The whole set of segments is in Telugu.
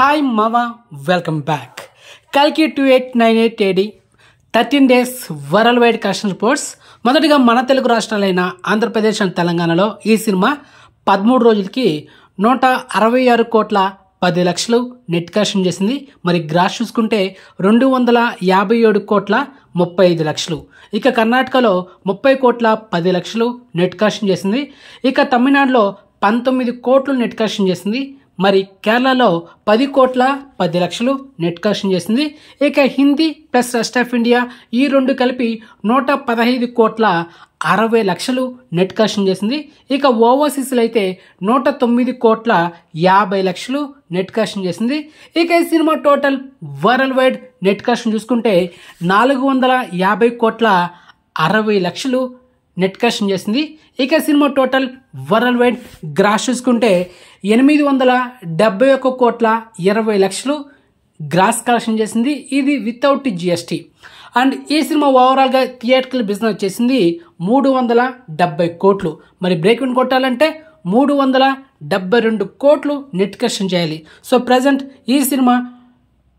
హాయ్ మావా వెల్కమ్ బ్యాక్ కల్కి two eight nine eight AD thirteen days world wide collection reports మొదటిగా మన తెలుగు రాష్ట్రాలైన ఆంధ్రప్రదేశ్ అండ్ తెలంగాణలో ఈ సినిమా పదమూడు రోజులకి నూట అరవై ఆరు కోట్ల పది లక్షలు నెట్ కలెక్షన్ చేసింది. మరి గ్రాస్ చూసుకుంటే రెండు వందల యాభై ఏడు కోట్ల ముప్పై ఐదు లక్షలు. ఇక కర్ణాటకలో ముప్పై కోట్ల పది లక్షలు నెట్ కలెక్షన్ చేసింది. ఇక తమిళనాడులో పంతొమ్మిది కోట్లు నెట్ కలెక్షన్ చేసింది. మరి కేరళలో పది కోట్ల పది లక్షలు నెట్ కలెక్షన్ చేసింది. ఇక Hindi plus rest of India ఈ రెండు కలిపి నూట పదహైదు కోట్ల అరవై లక్షలు నెట్ కలెక్షన్ చేసింది. ఇక ఓవర్సీస్లో అయితే నూట తొమ్మిది కోట్ల యాభై లక్షలు నెట్ కలెక్షన్ చేసింది. ఇక ఈ cinema total world wide net collection చూసుకుంటే నాలుగు వందల యాభై కోట్ల అరవై లక్షలు నెట్ కలెక్షన్ చేసింది. ఇక cinema total world wide gross చూసుకుంటే ఎనిమిది వందల డెబ్బై ఒక్క కోట్ల ఇరవై లక్షలు గ్రాస్ కలెక్షన్ చేసింది. ఇది వితౌట్ జిఎస్టీ. అండ్ ఈ సినిమా ఓవరాల్గా థియేటర్కల్ బిజినెస్ వచ్చేసింది మూడు వందల డెబ్బై కోట్లు. మరి బ్రేక్ ఇన్ కొట్టాలంటే మూడు వందల డెబ్బై రెండు కోట్లు నెట్ కలెక్షన్ చేయాలి. సో ప్రజెంట్ ఈ సినిమా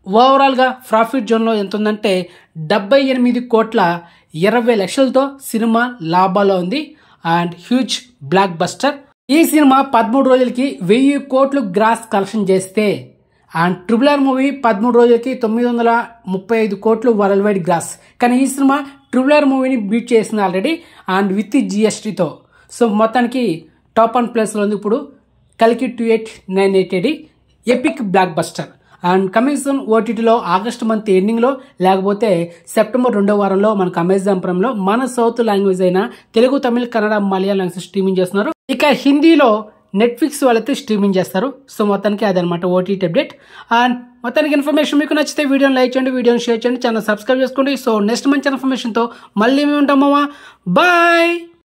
ఓవరాల్గా ప్రాఫిట్ జోన్లో ఎంత ఉందంటే డెబ్బై ఎనిమిది కోట్ల ఇరవై లక్షలతో సినిమా లాభాలో ఉంది. And huge blockbuster. ఈ సినిమా పదమూడు రోజులకి వెయ్యి కోట్లు గ్రాస్ కలెక్షన్ చేస్తే అండ్ ట్రిపుల్ ఆర్ మూవీ పదమూడు రోజులకి తొమ్మిది వందల ముప్పై ఐదు కోట్లు వరల్డ్ వైడ్ గ్రాస్. కానీ ఈ సినిమా ట్రిపుల్ ఆర్ మూవీని బీట్ చేసింది ఆల్రెడీ అండ్ విత్ జిఎస్టీతో. సో మొత్తానికి టాప్ అండ్ ప్లేస్లో ఉంది ఇప్పుడు కలికి two eight nine eight epic blockbuster. And coming soon ఓటీటీలో ఆగస్ట్ మంత్ ఎండింగ్లో లేకపోతే సెప్టెంబర్ రెండో వారంలో మనకు అమెజాన్ ప్రైమ్లో మన సౌత్ లాంగ్వేజ్ అయిన తెలుగు తమిళ కన్నడ మలయాళం లాంగ్వేజ్ స్ట్రీమింగ్ చేస్తున్నారు. ఇక హిందీలో నెట్ఫ్లిక్స్ వాళ్ళైతే స్ట్రీమింగ్ చేస్తారు. సో మొత్తానికి అదనమాట ఓటీటీ అప్డేట్. అండ్ మొత్తానికి ఇన్ఫర్మేషన్ మీకు నచ్చితే వీడియోని లైక్ చేయండి వీడియోని షేర్ చేయండి ఛానల్ సబ్స్క్రైబ్ చేసుకోండి. సో నెక్స్ట్ మంచి ఇన్ఫర్మేషన్తో మళ్ళీ మేము ఉంటామమ్మా బాయ్!